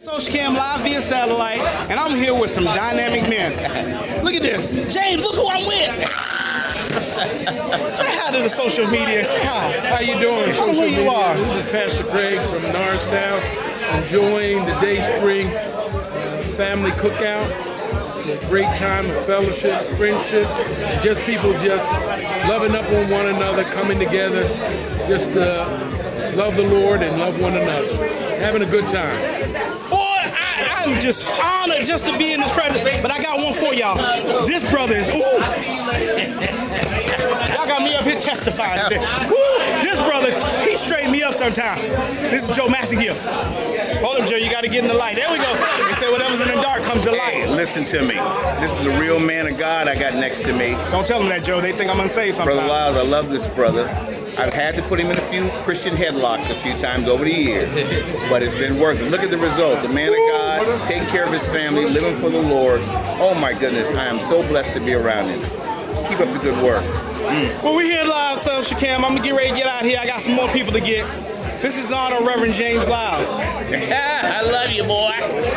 Socialcam live via satellite, and I'm here with some dynamic men. Look at this. James, look who I'm with. Say hi to the social media. Say hi. How you doing, Tell them social who you media? are. This is Pastor Craig from Norristown, enjoying the Day Spring uh, family cookout. It's a great time of fellowship, friendship, just people just loving up on one another, coming together, just to love the Lord and love one another. Having a good time. Boy, I, I'm just honored just to be in this presence. But I got one for y'all. This brother is, ooh. Y'all got me up here testifying today. Woo, this brother, he straightened me up sometime. This is Joe Massagill. Hold him, Joe. You got to get in the light. There we go. They say whatever's in the dark comes to Hey, light. listen to me. This is a real man of God I got next to me. Don't tell them that, Joe. They think I'm unsaved Brother sometimes. Lyles, I love this brother. I've had to put him in a few Christian headlocks a few times over the years, but it's been working. Look at the result. The man of God, taking care of his family, living for the Lord. Oh my goodness, I am so blessed to be around him. Keep up the good work. Mm. Well, we here live, so Shakam. I'm gonna get ready to get out here. I got some more people to get. This is honor Reverend James Lyles. I love you, boy.